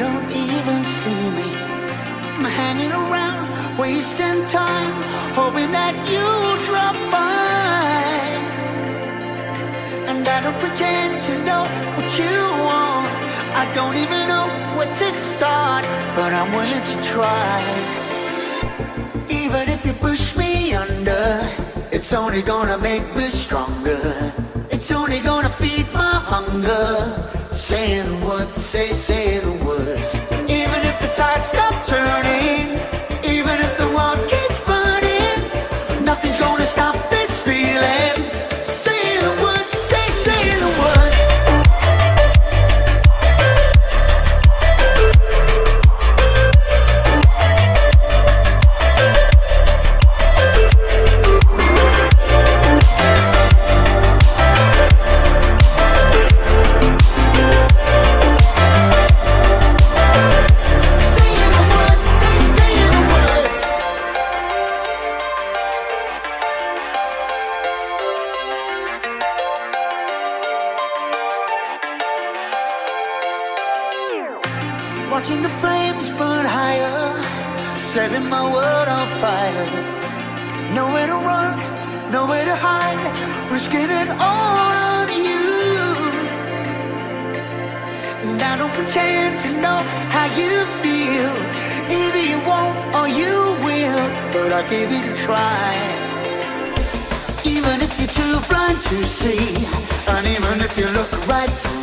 don't even see me. I'm hanging around, wasting time, hoping that you drop by. And I don't pretend to know what you want. I don't even know where to start, but I'm willing to try. Even if you push me under, it's only gonna make me stronger. It's only gonna feed my hunger. Say the words, say, say the words. Watching the flames burn higher, setting my world on fire. Nowhere to run, nowhere to hide, risking it all on you. And I don't pretend to know how you feel. Either you won't or you will, but I'll give it a try. Even if you're too blind to see, and even if you look right through